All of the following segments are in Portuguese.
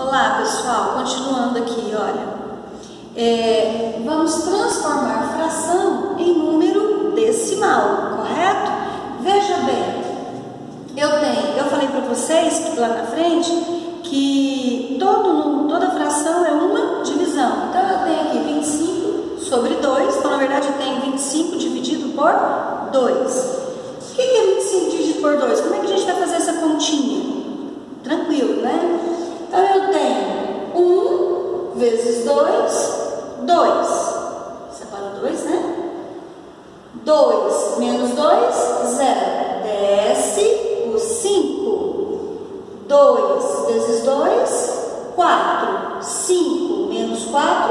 Olá pessoal, continuando aqui, olha, é, vamos transformar fração em número decimal, correto? Veja bem, eu tenho, eu falei para vocês lá na frente que todo, toda fração é uma divisão. Então eu tenho aqui 25 sobre 2, então na verdade eu tenho 25 dividido por 2. O que é 25 dividido por 2? Como é que a gente vai fazer essa continha? Tranquilo, né? Então eu tenho 1 vezes 2, 2. Separa 2, né? 2 menos 2, 0. Desce o 5. 2 vezes 2, 4. 5 menos 4,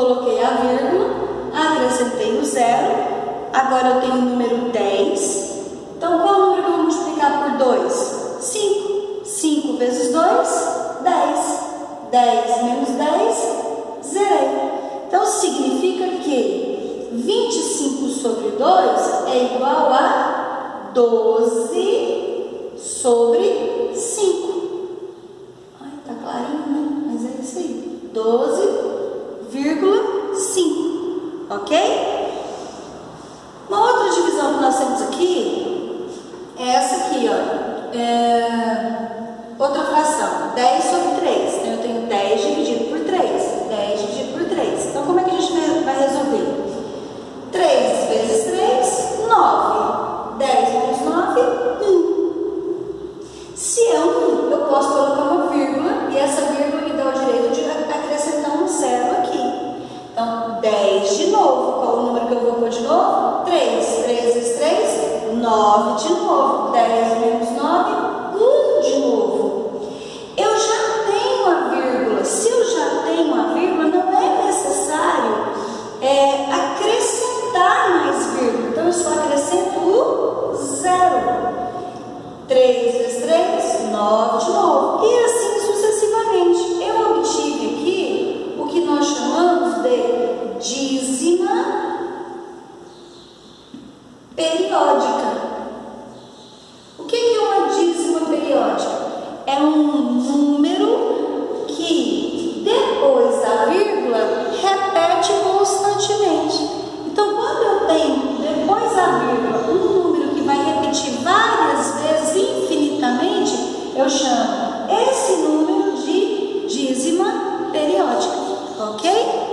coloquei a vírgula, acrescentei o zero, agora eu tenho o número 10. Então qual número eu vou multiplicar por 2? 5. 5 vezes 2, 10. 10 menos 10, zerei. Então significa que 25 sobre 2 é igual a 12 sobre 5. Ai, tá clarinho, né? Mas é isso aí. 12,5. Ok? Uma outra divisão que nós temos aqui é essa aqui, ó. É... Outra fração, 10 sobre 3. Então, eu tenho 10 dividido por 3. 10 dividido por 3. Então, como é que a gente vai resolver? 3 vezes 3, 9. 10 menos 9, 1. Se é 1, eu posso colocar uma vírgula e essa vírgula me dá o direito de acrescentar um zero aqui. Então, 10 de novo. Qual o número que eu vou pôr de novo? 3. 3 vezes 3, 9 de novo. 10 menos 9, 1 de novo. Eu já tenho a vírgula. Se eu já tenho a vírgula, não é necessário é, acrescentar mais vírgula. Então, eu só acrescento o zero. 3 vezes 3, 9 de novo. E assim sucessivamente. Eu obtive aqui o que nós chamamos de dízima periódica. Esse número de dízima periódica, ok?